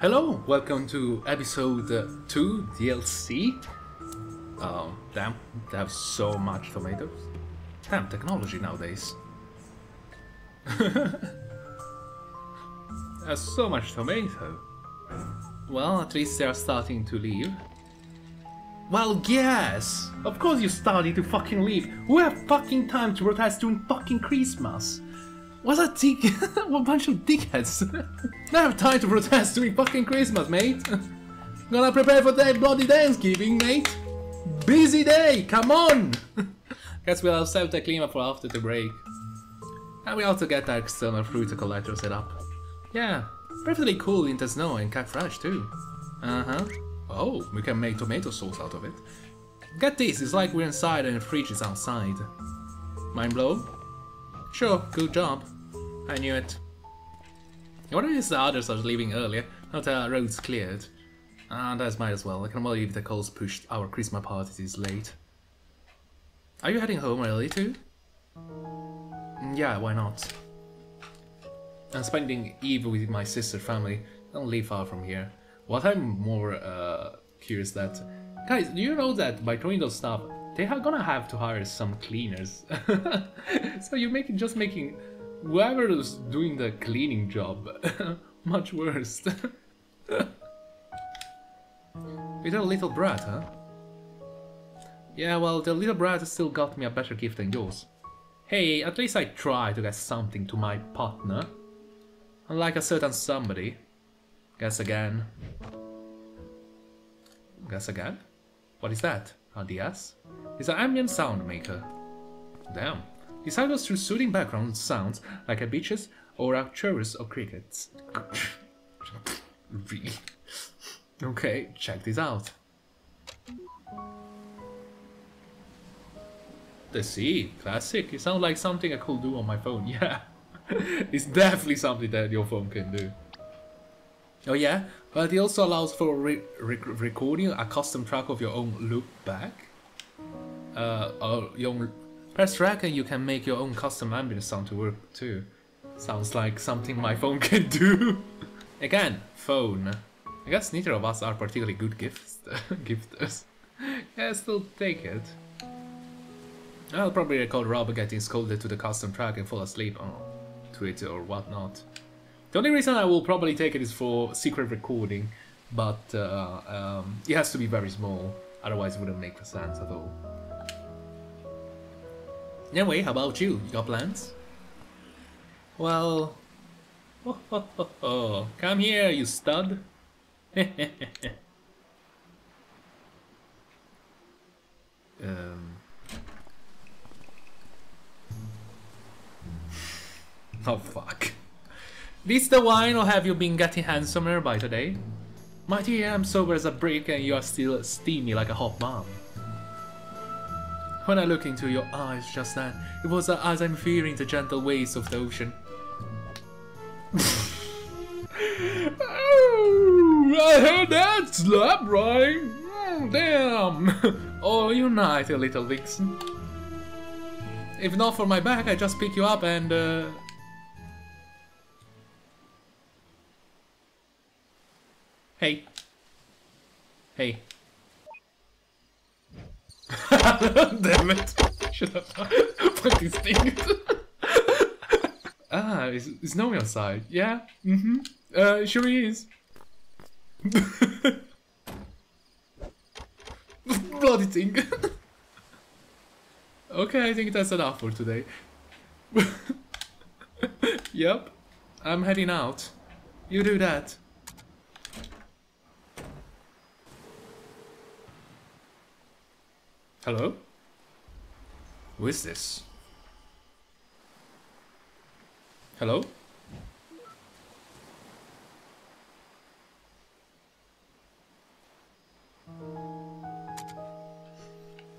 Hello, welcome to episode uh, 2 DLC. Oh, damn, they have so much tomatoes. Damn, technology nowadays. There's so much tomato. Well, at least they're starting to leave. Well, yes! Of course you're starting to fucking leave. We have fucking time to protest during fucking Christmas? What a dick... what a bunch of dickheads. Don't have time to protest during fucking Christmas, mate. Gonna prepare for that bloody Thanksgiving, mate. Busy day, come on! Guess we'll have set the cleanup for after the break. And we also get the external fruit collector set up. Yeah, perfectly cool in the snow and cat fresh too. Uh-huh. Oh, we can make tomato sauce out of it. Get this, it's like we're inside and the fridge is outside. Mind blown? Sure, good job. I knew it. I wonder if the others are leaving earlier, now the road's cleared. And as might as well, I can believe the calls pushed our Christmas party this late. Are you heading home early too? Mm, Yeah, why not? I'm spending Eve with my sister family. I Don't live far from here. What I'm more uh, curious that, guys, do you know that by those stuff, they are gonna have to hire some cleaners. so you're making just making whoever is doing the cleaning job much worse. With a little brat, huh? Yeah, well, the little brat still got me a better gift than yours. Hey, at least I try to get something to my partner. Unlike a certain somebody. Guess again. Guess again? What is that? A DS? It's an ambient sound maker. Damn. Decided through soothing background sounds like a beaches or a chorus of crickets. really? Okay, check this out. The sea, classic. It sounds like something I could do on my phone. Yeah, it's definitely something that your phone can do. Oh yeah, but it also allows for re re recording a custom track of your own loop back. Uh, or your own press track and you can make your own custom ambient sound to work too. Sounds like something my phone can do. Again, phone. I guess neither of us are particularly good gifts gifters. yeah, still take it. I'll probably record Rob getting scolded to the custom track and fall asleep on Twitter or whatnot. The only reason I will probably take it is for secret recording, but uh, um, it has to be very small, otherwise it wouldn't make sense at all. Anyway, how about you? You got plans? Well... Oh, oh, oh, oh. Come here, you stud. um... Oh fuck. This the wine or have you been getting handsomer by today? My dear, I'm sober as a brick and you are still steamy like a hot mom. When I look into your eyes just then, it was as I'm fearing the gentle waves of the ocean. oh, I heard that slap right. Mm, damn. oh, you nice, little vixen. If not for my back, I just pick you up and uh, Hey. Hey. Damn it. Shut up. Fucking stink. ah, is, is Nomi outside? Yeah? Mm-hmm. Uh, sure he is. Bloody thing. okay, I think that's enough for today. yep. I'm heading out. You do that. Hello? Who is this? Hello?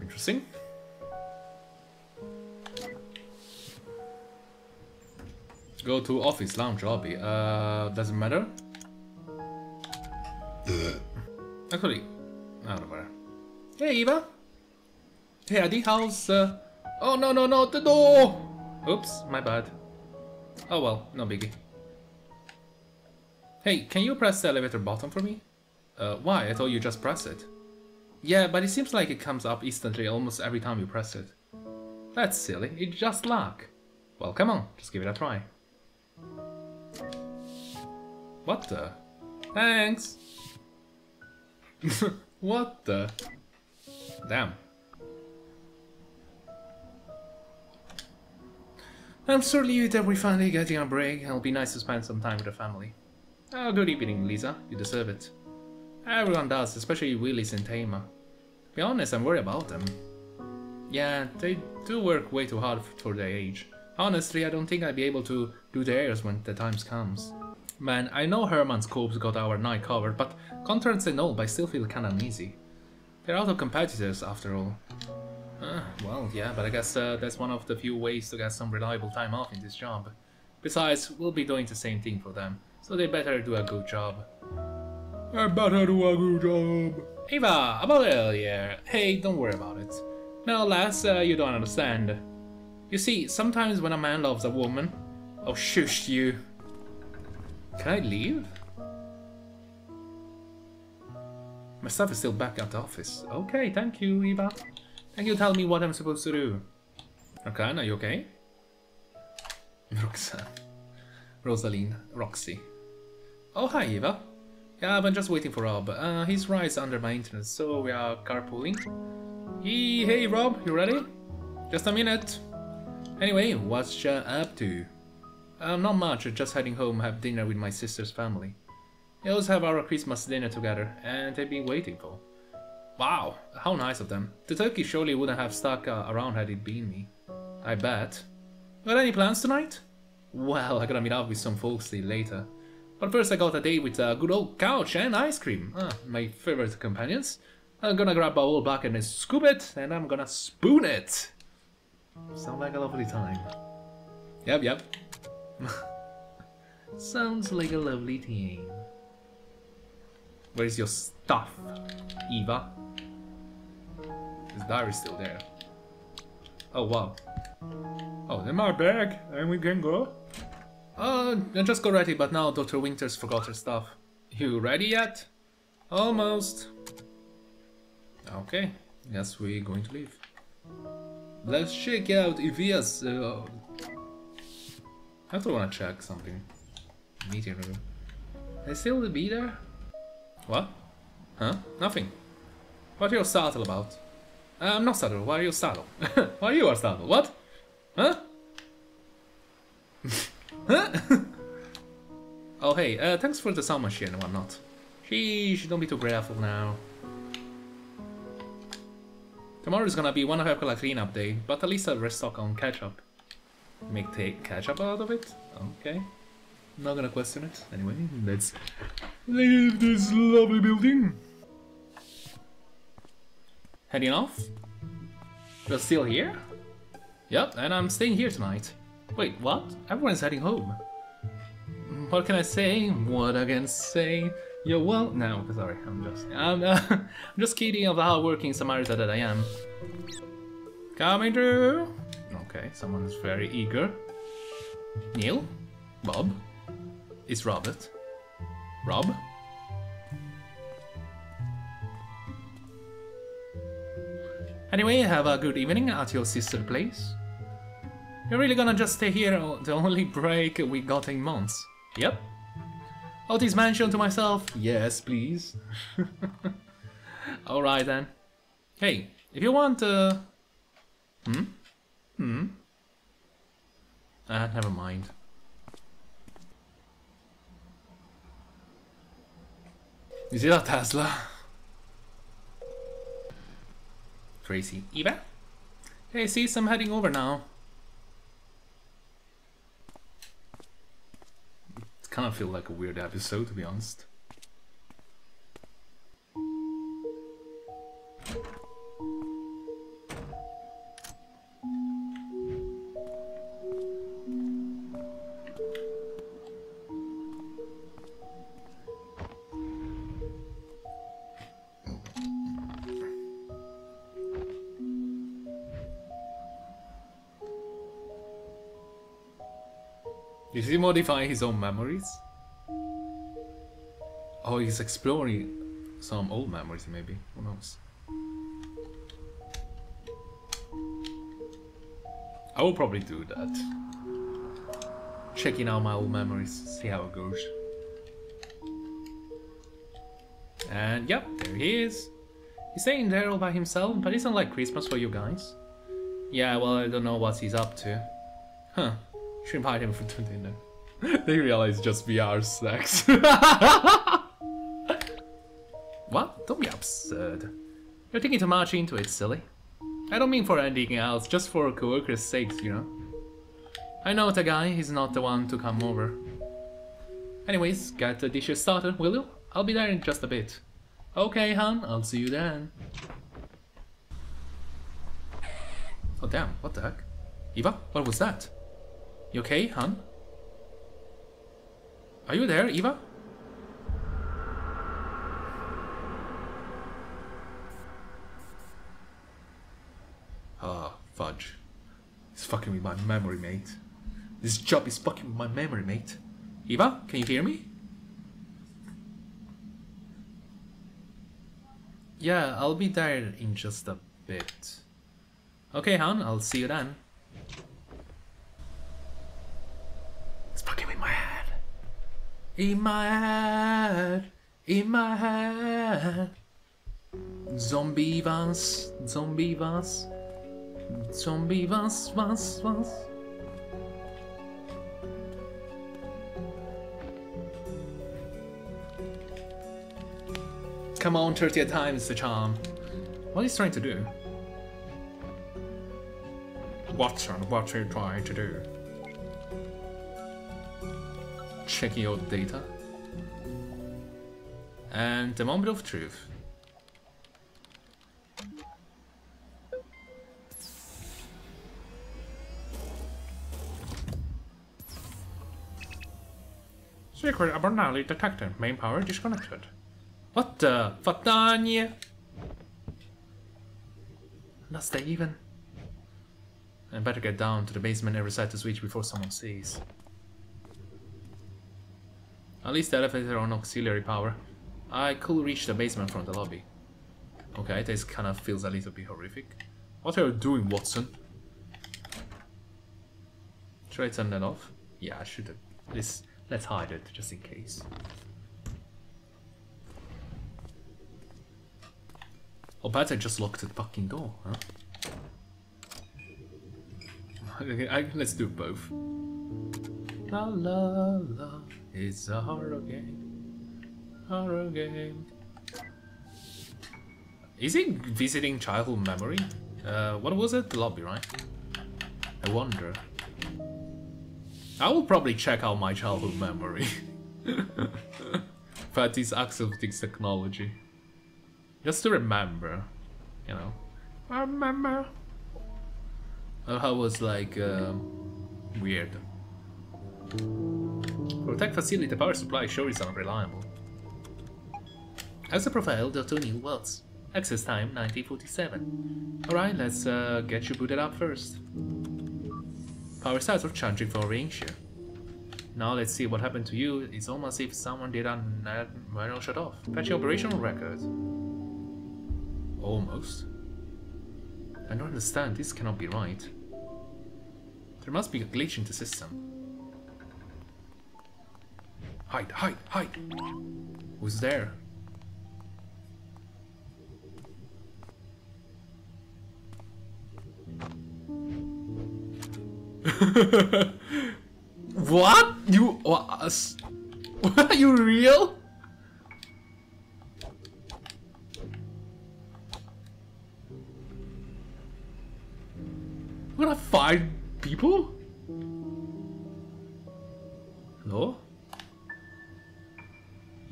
Interesting. Go to office, lounge, lobby. Uh, doesn't matter. Actually, I don't matter. Hey, Eva. Hey, Adi, how's uh... Oh, no, no, no, the door! Oops, my bad. Oh well, no biggie. Hey, can you press the elevator button for me? Uh, why? I thought you just press it. Yeah, but it seems like it comes up instantly almost every time you press it. That's silly, it's just luck. Well, come on, just give it a try. What the? Thanks! what the? Damn. I'm so relieved that we're finally getting a break. It'll be nice to spend some time with the family. Oh, good evening, Lisa. You deserve it. Everyone does, especially Willis and Tama. To be honest, I'm worried about them. Yeah, they do work way too hard for their age. Honestly, I don't think I'd be able to do theirs when the time comes. Man, I know Herman's Corps got our night covered, but contracts and all, I still feel kinda uneasy. They're auto competitors after all. Uh, well, yeah, but I guess uh, that's one of the few ways to get some reliable time off in this job. Besides, we'll be doing the same thing for them, so they better do a good job. I better do a good job. Eva, about earlier. Hey, don't worry about it. No, lass, uh, you don't understand. You see, sometimes when a man loves a woman... Oh, shush you. Can I leave? My stuff is still back at the office. Okay, thank you, Eva. Thank you tell me what I'm supposed to do. Okay, are you okay? Roxanne. Rosaline. Roxy. Oh, hi, Eva. Yeah, I've been just waiting for Rob. Uh, he's right under maintenance, so we are carpooling. Hey, hey, Rob, you ready? Just a minute. Anyway, what's you up to? Um, not much, just heading home, have dinner with my sister's family. We always have our Christmas dinner together, and they've been waiting for. Wow, how nice of them. The turkey surely wouldn't have stuck uh, around had it been me. I bet. Got any plans tonight? Well, I gotta meet up with some folks later. But first I got a date with a good old couch and ice cream. Ah, my favorite companions. I'm gonna grab a whole bucket and scoop it, and I'm gonna spoon it. Sound like a lovely time. Yep, yep. Sounds like a lovely thing. Where's your stuff, Eva? His diary's still there. Oh, wow. Oh, in my bag, and we can go? Uh, just got ready, but now Dr. Winters forgot her stuff. You ready yet? Almost. Okay, yes, we're going to leave. Let's check out Evia's... Uh, I also want to check something. Meeting room. They still be there? What? Huh? Nothing. What are you startled about? Uh, I'm not startled. Why are you startled? Why you are startled? What? Huh? huh? oh hey, uh, thanks for the sound machine and whatnot. Sheesh, don't be too grateful now. Tomorrow is gonna be one of a cleanup day, but at least I'll restock on ketchup. Make take ketchup out of it? Okay. Not gonna question it. Anyway, let's leave this lovely building. Heading off? You're still here? Yep, and I'm staying here tonight. Wait, what? Everyone's heading home. What can I say? What I can say? You're well. No, sorry, I'm just. I'm, uh, I'm just kidding of how hardworking Samaritan that I am. Coming through. Okay, someone's very eager. Neil? Bob? Is Robert? Rob? Anyway, have a good evening at your sister place. You're really gonna just stay here the only break we got in months? Yep. Otis mansion to myself? Yes, please. Alright then. Hey, if you want uh... Hmm? Hmm? Ah, never mind. Is it a Tesla? Crazy. Eva? Hey, sis, I'm heading over now. It kind of feel like a weird episode, to be honest. Modifying his own memories? Oh, he's exploring some old memories, maybe. Who knows? I will probably do that. Checking out my old memories, see how it goes. And yep, there he is. He's staying there all by himself, but it's not like Christmas for you guys. Yeah, well, I don't know what he's up to. Huh. Should invite him for dinner. they realize just VR sex. what? Don't be absurd. You're thinking too much into it, silly. I don't mean for anything else, just for coworkers' sakes, you know. I know the guy, he's not the one to come over. Anyways, get the dishes started, will you? I'll be there in just a bit. Okay, hon, I'll see you then. Oh damn, what the heck? Eva, what was that? You okay, hon? Are you there, Eva? Ah, fudge. He's fucking with my memory, mate. This job is fucking with my memory, mate. Eva, can you hear me? Yeah, I'll be there in just a bit. Okay, hon, I'll see you then. It's fucking with my head. In my head, in my head. Zombie Vans, Zombie Vans, Zombie Vans, Vans, Vans. Come on, 30 times the charm. What is trying to do? Watson, what are you trying to do? Checking out data. And the moment of truth. Secret abnormality detected. Main power disconnected. What the? Fatanie? That's the even. I better get down to the basement and reset the switch before someone sees. At least the elevator on auxiliary power. I could reach the basement from the lobby. Okay, this kind of feels a little bit horrific. What are you doing, Watson? Should I turn that off? Yeah, I should. This, let's hide it, just in case. Oh, or better just lock the fucking door, huh? Let's do both. La la la, it's a horror game. Horror game. Is it visiting childhood memory? Uh, what was it? The lobby, right? I wonder. I will probably check out my childhood memory. but this accepting technology. Just to remember, you know. I remember. How was like uh, weird. Protect facility the power supply sure is unreliable. As a profile, Dr. Neil Watts. Access time 1947. Alright, let's uh, get you booted up first. Power stats are charging for range here. Now let's see what happened to you. It's almost as if someone did a manual shut off. Patch your operational record. Almost. I don't understand, this cannot be right. There must be a glitch in the system. Hide, hide, hide! Who's there? what? You was? Are you real? We're gonna find people? Hello?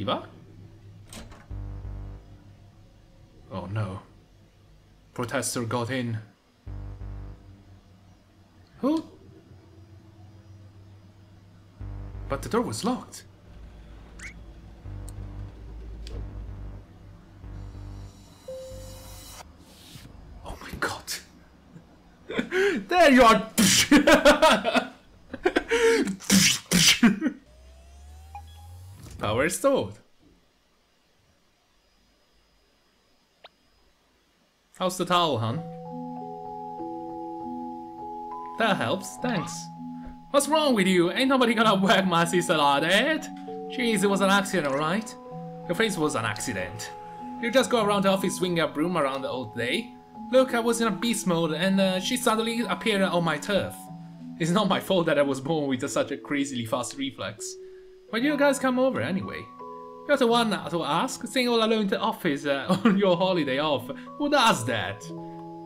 Eva? Oh no. Protester got in. Who? But the door was locked. Oh my god. there you are! nowhere stored. How's the towel, hon? That helps, thanks. What's wrong with you? Ain't nobody gonna whack my sister like that! Jeez, it was an accident, alright? Your face was an accident. You just go around the office swinging a broom around all day. Look, I was in a beast mode and uh, she suddenly appeared on my turf. It's not my fault that I was born with such a crazily fast reflex. Why do you guys come over anyway? You're the one to ask, staying all alone in the office uh, on your holiday off. Who does that?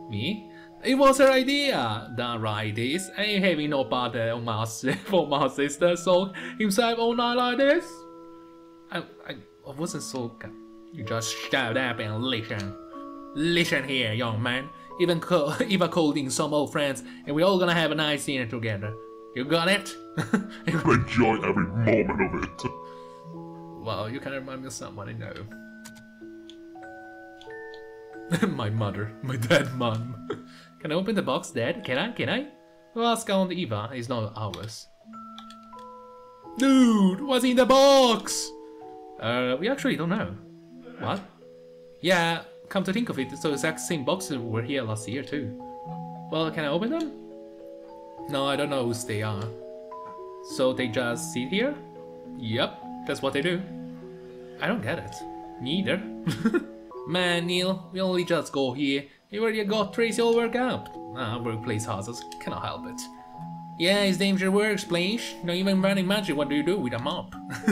Me? It was her idea. The right is, ain't having no bother on my for my sister, so himself all night like this. I, I, I wasn't so. You just shut up and listen. Listen here, young man. Even co even calling some old friends, and we're all gonna have a nice dinner together. You got it? Enjoy every moment of it. Well, you can remind me of someone I know. my mother, my dead mom. can I open the box, Dad? Can I? Can I? Well, ask on the Eva. It's not ours. Dude, what's in the box? Uh, we actually don't know. What? Yeah, come to think of it, it's the exact same boxes were here last year too. Well, can I open them? No, I don't know whose they are. So they just sit here? Yep, that's what they do. I don't get it. Neither. Man, Neil, we only just go here. You already got Tracy all worked up. Ah, workplace hazards, cannot help it. Yeah, it's danger works, please. Not even running magic, what do you do with a mop?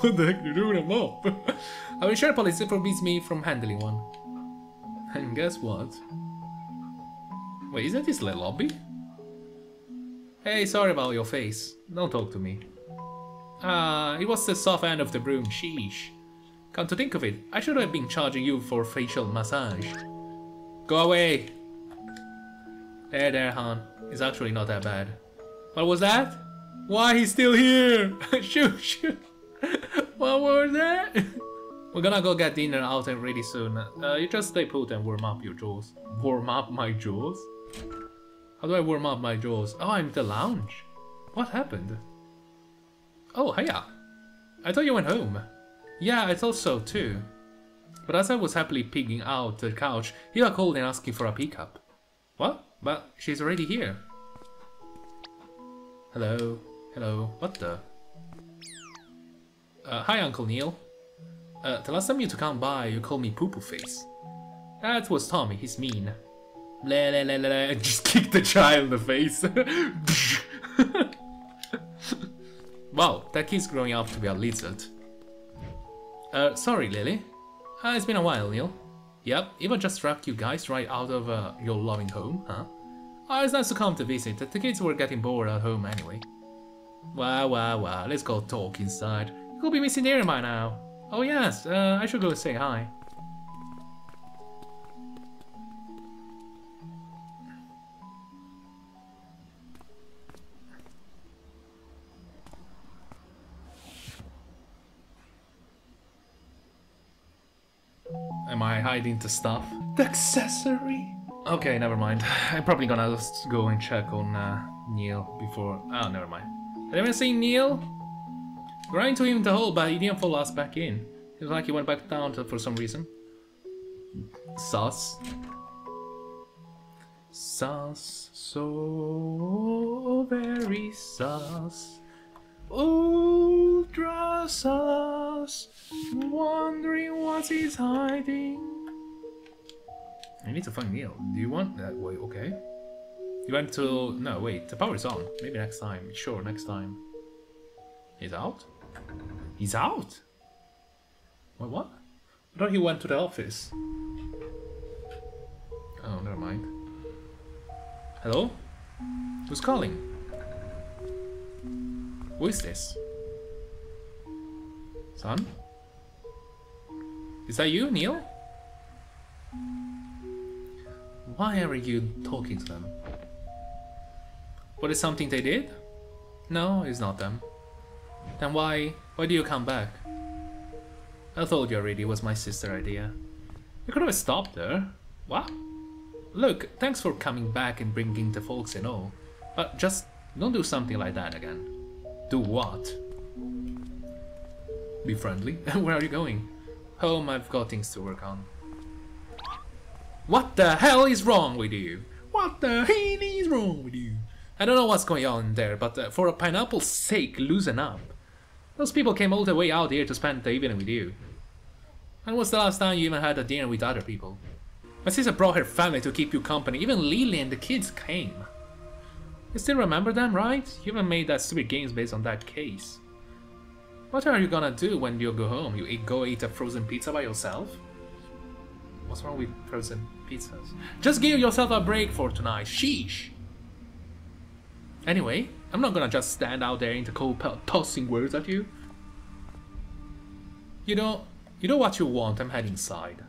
what the heck do you do with a mop? Our insurance policy forbids me from handling one. And guess what? Wait, isn't this the lobby? Hey, sorry about your face. Don't talk to me. Ah, it was the soft end of the broom, sheesh. Come to think of it, I should have been charging you for facial massage. Go away! There, there, hon. It's actually not that bad. What was that? Why he's still here? shoot, shoot. what was that? We're gonna go get dinner out and ready soon. Uh, you just stay put and warm up your jaws. Warm up my jaws? How do I warm up my jaws? Oh, I'm in the lounge. What happened? Oh, hiya. I thought you went home. Yeah, I thought so too. But as I was happily pigging out the couch, Eva called and asking for a pickup. What? But she's already here. Hello? Hello? What the? Uh, hi, Uncle Neil. Uh, the last time you come by, you called me poo poo face. That was Tommy, he's mean. La la la la la, just kick the child in the face. wow, that kid's growing up to be a lizard. Uh, sorry, Lily. Uh, it's been a while, Neil. Yep, Eva just dragged you guys right out of uh, your loving home, huh? Oh, it's nice to come to visit. The kids were getting bored at home anyway. Wow, wow, wow. Let's go talk inside. You'll be missing Darren by now. Oh yes, uh, I should go say hi. Am I hiding the stuff? The accessory? Okay, never mind. I'm probably gonna just go and check on uh, Neil before... Oh, never mind. Did anyone see Neil? Ran into him in the hole, but he didn't follow us back in. It was like he went back down to, for some reason. Sus. Sus. So very sus. Ultra sus. Wondering what he's hiding. I need to find Neil. Do you want that? Wait, okay. You went to... No, wait. The power is on. Maybe next time. Sure, next time. He's out? He's out? What, what? I thought he went to the office. Oh, never mind. Hello? Who's calling? Who is this? Son? Is that you, Neil? Why are you talking to them? What is something they did? No, it's not them. Then why, why do you come back? I told you already it was my sister idea. You could have stopped her. What? Look, thanks for coming back and bringing the folks and all. But just don't do something like that again. Do what? Be friendly. Where are you going? Home, I've got things to work on. What the hell is wrong with you? What the hell is wrong with you? I don't know what's going on in there, but uh, for a pineapple's sake, loosen up. Those people came all the way out here to spend the evening with you. When was the last time you even had a dinner with other people? My sister brought her family to keep you company. Even Lily and the kids came. You still remember them, right? You even made that stupid games based on that case. What are you gonna do when you go home? You go eat a frozen pizza by yourself? What's wrong with frozen pizzas? Just give yourself a break for tonight. Sheesh. Anyway, I'm not gonna just stand out there in the cold tossing words at you. You know, you know what you want, I'm heading inside.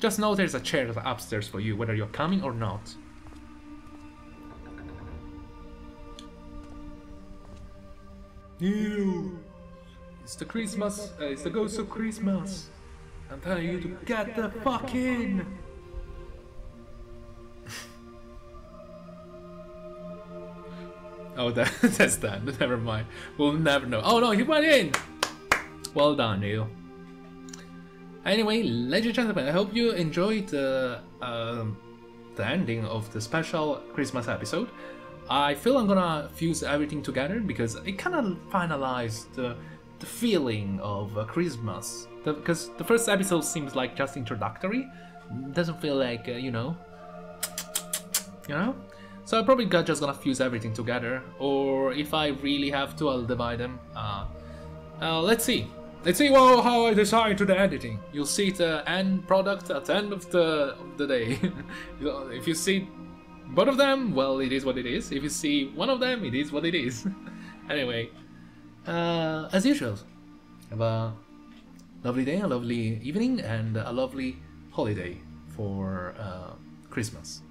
Just know there's a chair upstairs for you, whether you're coming or not. It's the Christmas, uh, it's the ghost of Christmas. I'm telling you to get the fuck in. Oh, that, that's done. Never mind. We'll never know. Oh no, he went in. Well done, Neil. Anyway, ladies and gentlemen, I hope you enjoyed the um, the ending of the special Christmas episode. I feel I'm gonna fuse everything together because it kind of finalized the, the feeling of uh, Christmas. Because the, the, first episode seems like just introductory, doesn't feel like uh, you know, you know. So I probably just gonna fuse everything together, or if I really have to, I'll divide them. Uh, uh let's see. Let's see well, how I decide to the editing. You'll see the end product at the end of the, of the day. if you see both of them, well, it is what it is. If you see one of them, it is what it is. anyway, uh, as usual, have a lovely day, a lovely evening, and a lovely holiday for uh, Christmas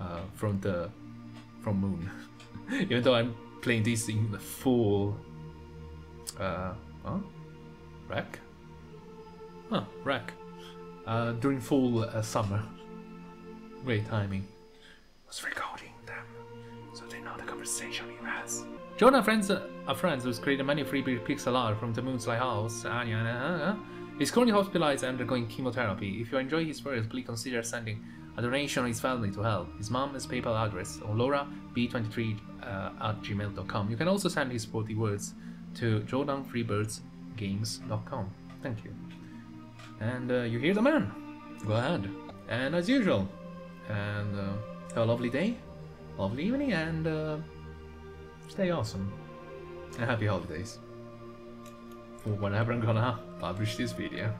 uh, from the from Moon. Even though I'm playing this in the full. Uh, huh? Wreck? Huh, wreck. Uh, during full uh, summer. Great timing. Was recording them, so they know the conversation he has. Our friends, uh, friends who's created many free pixel art from the Moon's Lighthouse. Uh, He's currently hospitalized and undergoing chemotherapy. If you enjoy his work, please consider sending a donation on his family to help. His mom has PayPal address on laurab23 uh, at gmail.com. You can also send his sporty words to Jordan Freebirds games.com. Thank you. And uh, you hear the man. Go ahead. And as usual, and uh, have a lovely day, lovely evening, and uh, stay awesome. And happy holidays. For whenever I'm gonna publish this video.